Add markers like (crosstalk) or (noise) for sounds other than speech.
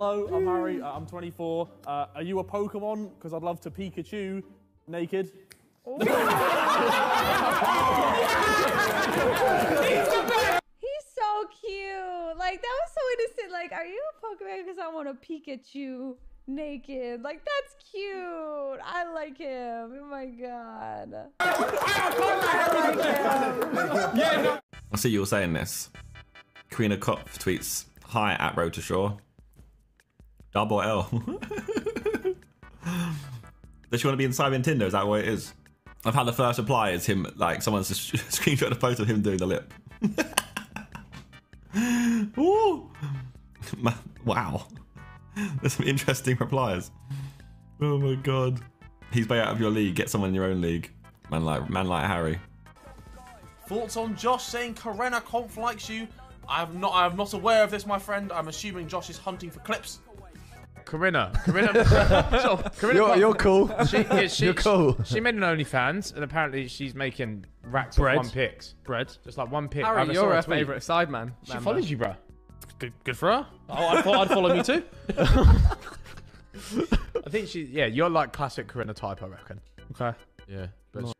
hello, I'm Harry. Uh, I'm 24. Uh, are you a Pokemon? Because I'd love to Pikachu naked. (laughs) (laughs) He's so cute. Like that was so innocent. Like, are you a Pokemon? Because I want a Pikachu naked. Like that's cute. I like him. Oh my god. I see you all saying this. Corinna Kopf tweets, Hi at Wroetoshaw. Double L. Does she want to be inside Nintendo? Is that what it is? I've had the first reply is him, like, someone's (laughs) screenshot a photo of him doing the lip. (laughs) Ooh. Wow. There's some interesting replies. Oh my god. He's way out of your league. Get someone in your own league. Man like man like Harry. Thoughts on Josh saying Corinna Kopf likes you? I am not. I am not aware of this, my friend. I'm assuming Josh is hunting for clips. Corinna. Corinna. (laughs) so, Corinna You're, you're cool. She, yeah, she, You're cool. She, she made an OnlyFans, and apparently she's making racks Bread. of one picks. Bread. Just like one pick. I Harry, saw you're a her tweet. favourite Sidemen. She member. follows you, bro. Good, good for her. Oh, I thought I'd follow me too. (laughs) I think she. Yeah, you're like classic Corinna type, I reckon. Okay. Yeah, but